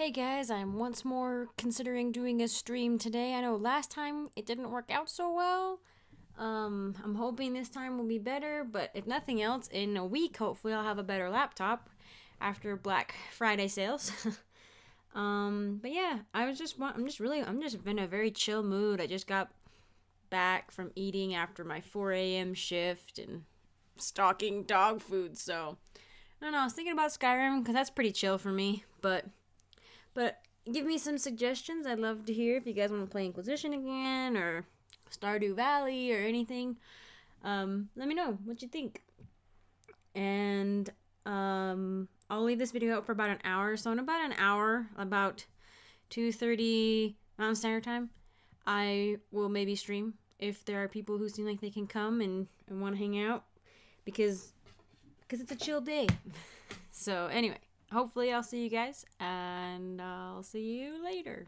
Hey guys, I'm once more considering doing a stream today. I know last time it didn't work out so well. Um, I'm hoping this time will be better, but if nothing else, in a week, hopefully I'll have a better laptop after Black Friday sales. um, but yeah, I was just, I'm just really, I'm just in a very chill mood. I just got back from eating after my 4 a.m. shift and stalking dog food, so I don't know. I was thinking about Skyrim because that's pretty chill for me, but but give me some suggestions. I'd love to hear if you guys want to play Inquisition again or Stardew Valley or anything. Um, let me know what you think. And um, I'll leave this video up for about an hour. So in about an hour, about 2.30 Mountain Standard Time, I will maybe stream if there are people who seem like they can come and, and want to hang out because because it's a chill day. so anyway, hopefully I'll see you guys and I'll see you later.